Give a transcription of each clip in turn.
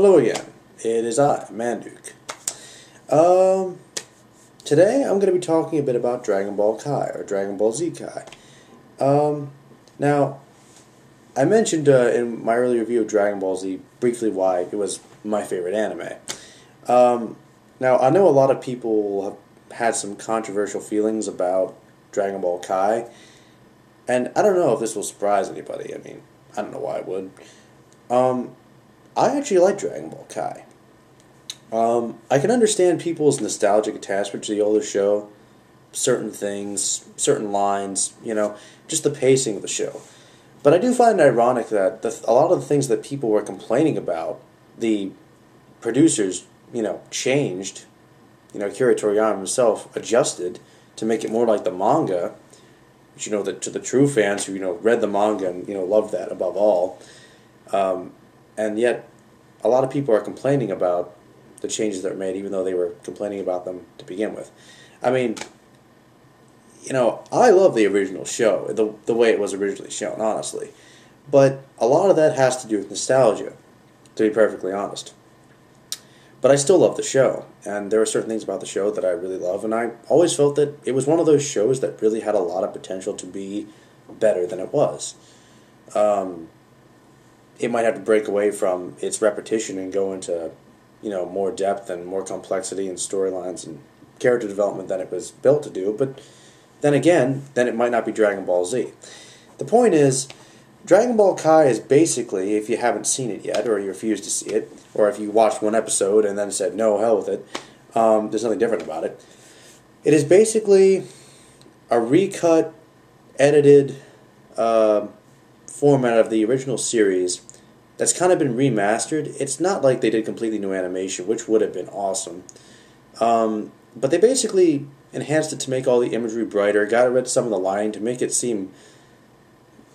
Hello again. It is I, Manduke. Um, today I'm going to be talking a bit about Dragon Ball Kai or Dragon Ball Z Kai. Um, now, I mentioned uh, in my earlier review of Dragon Ball Z briefly why it was my favorite anime. Um, now, I know a lot of people have had some controversial feelings about Dragon Ball Kai, and I don't know if this will surprise anybody. I mean, I don't know why it would. Um, I actually like Dragon Ball Kai. Um, I can understand people's nostalgic attachment to the older show, certain things, certain lines, you know, just the pacing of the show. But I do find it ironic that the, a lot of the things that people were complaining about, the producers, you know, changed. You know, Akira Toriyama himself adjusted to make it more like the manga. Which, you know, the, to the true fans who you know read the manga and you know loved that above all. Um, and yet, a lot of people are complaining about the changes that were made, even though they were complaining about them to begin with. I mean, you know, I love the original show, the, the way it was originally shown, honestly. But a lot of that has to do with nostalgia, to be perfectly honest. But I still love the show, and there are certain things about the show that I really love, and I always felt that it was one of those shows that really had a lot of potential to be better than it was. Um, it might have to break away from its repetition and go into, you know, more depth and more complexity and storylines and character development than it was built to do, but then again, then it might not be Dragon Ball Z. The point is, Dragon Ball Kai is basically, if you haven't seen it yet, or you refuse to see it, or if you watched one episode and then said, no, hell with it, um, there's nothing different about it. It is basically a recut, edited uh, format of the original series that's kind of been remastered. It's not like they did completely new animation, which would have been awesome. Um, but they basically enhanced it to make all the imagery brighter, got rid of some of the line to make it seem,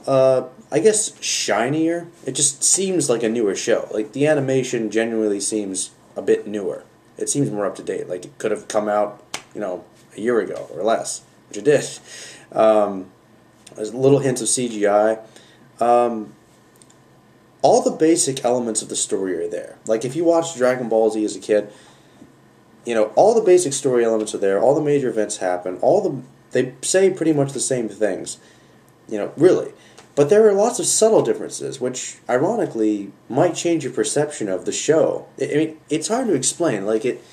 uh, I guess, shinier. It just seems like a newer show. Like the animation genuinely seems a bit newer. It seems more up to date. Like it could have come out, you know, a year ago or less, which it did. Um, there's little hints of CGI. Um, all the basic elements of the story are there. Like if you watched Dragon Ball Z as a kid, you know, all the basic story elements are there. All the major events happen. All the they say pretty much the same things. You know, really. But there are lots of subtle differences, which ironically might change your perception of the show. I mean, it's hard to explain. Like it,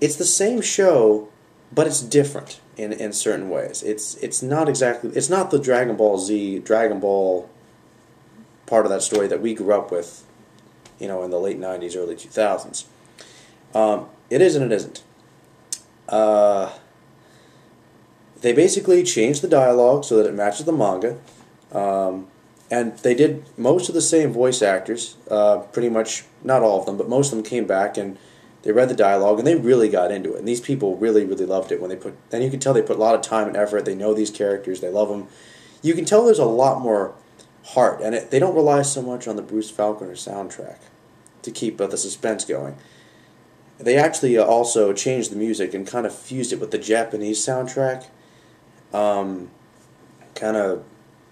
it's the same show, but it's different in in certain ways. It's it's not exactly it's not the Dragon Ball Z Dragon Ball part of that story that we grew up with, you know, in the late '90s, early 2000s. Um, it is and it isn't. Uh, they basically changed the dialogue so that it matches the manga. Um, and they did most of the same voice actors, uh, pretty much, not all of them, but most of them came back and they read the dialogue and they really got into it. And these people really, really loved it when they put, and you can tell they put a lot of time and effort. They know these characters, they love them. You can tell there's a lot more heart, and it, they don't rely so much on the Bruce Faulconer soundtrack to keep uh, the suspense going. They actually uh, also changed the music and kind of fused it with the Japanese soundtrack. Um, kind of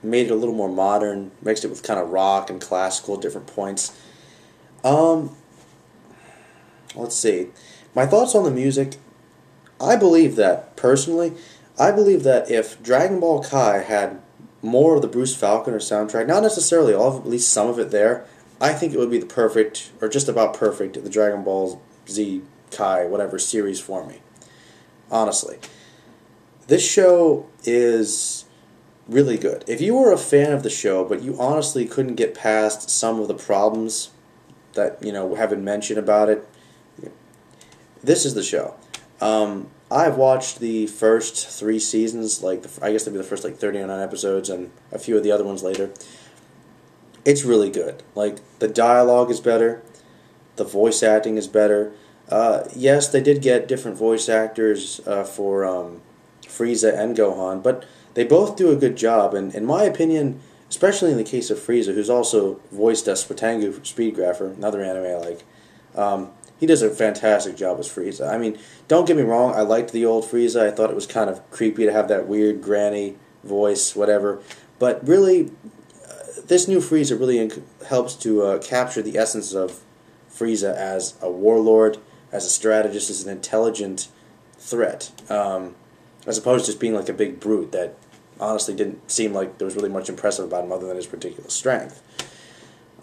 made it a little more modern, mixed it with kind of rock and classical at different points. Um, let's see. My thoughts on the music. I believe that, personally, I believe that if Dragon Ball Kai had more of the Bruce Faulconer soundtrack, not necessarily all of at least some of it there, I think it would be the perfect, or just about perfect, the Dragon Ball Z, Kai, whatever series for me. Honestly. This show is really good. If you were a fan of the show, but you honestly couldn't get past some of the problems that, you know, have been mentioned about it, this is the show. Um, I've watched the first three seasons, like the, I guess they'd be the first like 39 episodes and a few of the other ones later. It's really good. Like, the dialogue is better, the voice acting is better. Uh, yes, they did get different voice actors uh, for um, Frieza and Gohan, but they both do a good job. And in my opinion, especially in the case of Frieza, who's also voiced as Suitengu from Speed Grapher, another anime I like, um, he does a fantastic job as Frieza. I mean, don't get me wrong, I liked the old Frieza. I thought it was kind of creepy to have that weird granny voice, whatever. But really, uh, this new Frieza really helps to uh, capture the essence of Frieza as a warlord, as a strategist, as an intelligent threat, um, as opposed to just being like a big brute that honestly didn't seem like there was really much impressive about him other than his particular strength.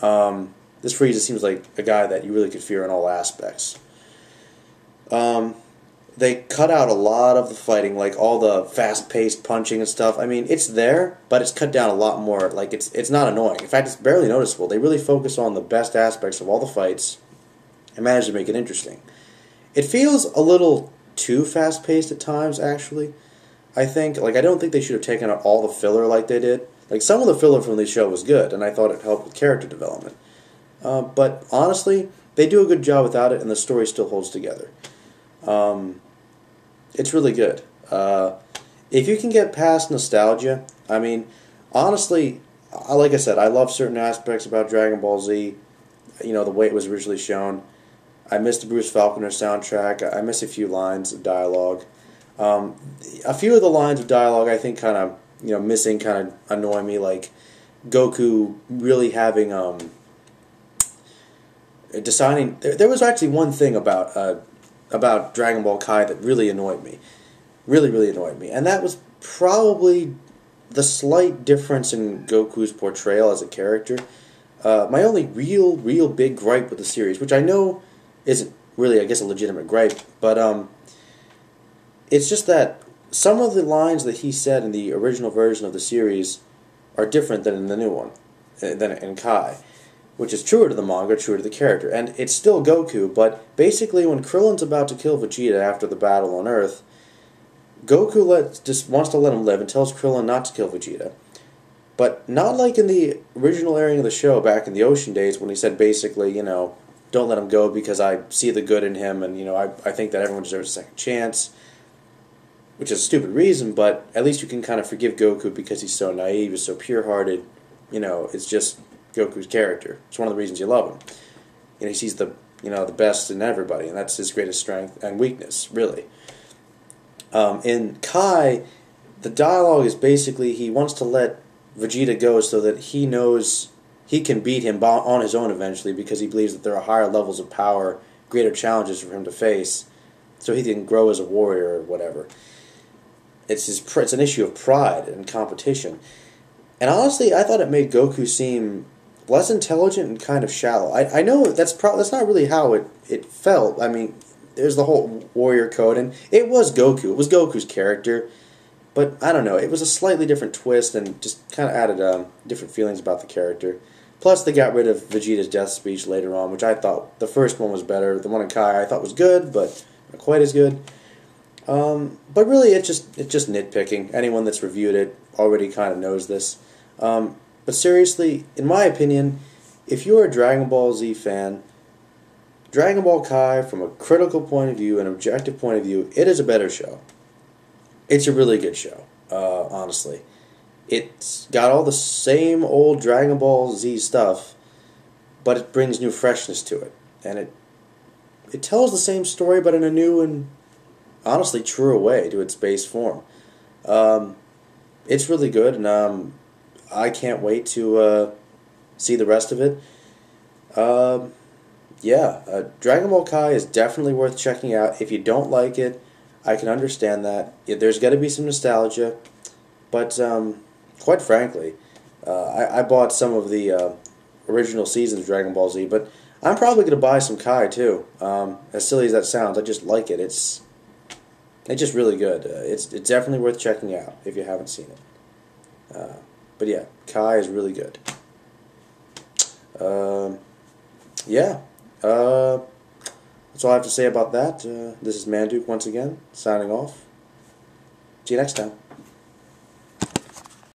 Um, this Frieza seems like a guy that you really could fear in all aspects. Um, they cut out a lot of the fighting, like all the fast-paced punching and stuff. I mean, it's there, but it's cut down a lot more. Like it's it's not annoying. In fact, it's barely noticeable. They really focus on the best aspects of all the fights and manage to make it interesting. It feels a little too fast-paced at times, actually. I think like I don't think they should have taken out all the filler like they did. Like some of the filler from the show was good, and I thought it helped with character development. Uh, but honestly, they do a good job without it, and the story still holds together. Um, it's really good. Uh, if you can get past nostalgia, I mean, honestly, like I said, I love certain aspects about Dragon Ball Z. You know, the way it was originally shown. I miss the Bruce Faulconer soundtrack. I miss a few lines of dialogue. Um, a few of the lines of dialogue I think kind of you know missing kind of annoy me, like Goku really having um, deciding. There, there was actually one thing about uh, about Dragon Ball Kai that really annoyed me. Really, really annoyed me. And that was probably the slight difference in Goku's portrayal as a character. Uh, my only real, real big gripe with the series, which I know isn't really, I guess, a legitimate gripe, but um, it's just that some of the lines that he said in the original version of the series are different than in the new one, uh, than in Kai which is truer to the manga, truer to the character. And it's still Goku, but basically when Krillin's about to kill Vegeta after the battle on Earth, Goku just wants to let him live and tells Krillin not to kill Vegeta. But not like in the original airing of the show back in the Ocean days when he said basically, you know, don't let him go because I see the good in him and, you know, I, I think that everyone deserves a second chance. Which is a stupid reason, but at least you can kind of forgive Goku because he's so naive, he's so pure hearted. You know, it's just Goku's character. It's one of the reasons you love him. You know, he sees the you know the best in everybody, and that's his greatest strength and weakness, really. Um, in Kai, the dialogue is basically he wants to let Vegeta go so that he knows he can beat him on his own eventually because he believes that there are higher levels of power, greater challenges for him to face, so he can grow as a warrior or whatever. It's his it's an issue of pride and competition. And honestly, I thought it made Goku seem less intelligent and kind of shallow. I, I know that's pro- that's not really how it, it felt. I mean, there's the whole warrior code, and it was Goku. It was Goku's character, but I don't know. It was a slightly different twist, and just kind of added um, different feelings about the character. Plus, they got rid of Vegeta's death speech later on, which I thought the first one was better. The one in Kai I thought was good, but not quite as good. Um, but really, it's just it's just nitpicking. Anyone that's reviewed it already kind of knows this. Um, but seriously, in my opinion, if you're a Dragon Ball Z fan, Dragon Ball Kai, from a critical point of view, an objective point of view, it is a better show. It's a really good show, uh, honestly. It's got all the same old Dragon Ball Z stuff, but it brings new freshness to it. And it it tells the same story, but in a new and honestly truer way to its base form. Um, it's really good, and um, I can't wait to uh, see the rest of it. Um, yeah, uh, Dragon Ball Kai is definitely worth checking out. If you don't like it, I can understand that. There's got to be some nostalgia, but um, quite frankly, uh, I, I, bought some of the uh, original seasons of Dragon Ball Z, but I'm probably going to buy some Kai too. Um, as silly as that sounds, I just like it. It's it's just really good. Uh, it's it's definitely worth checking out if you haven't seen it. But yeah, Kai is really good. Um, yeah. Uh, that's all I have to say about that. Uh, this is Manduke once again, signing off. See you next time.